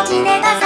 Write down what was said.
の地でが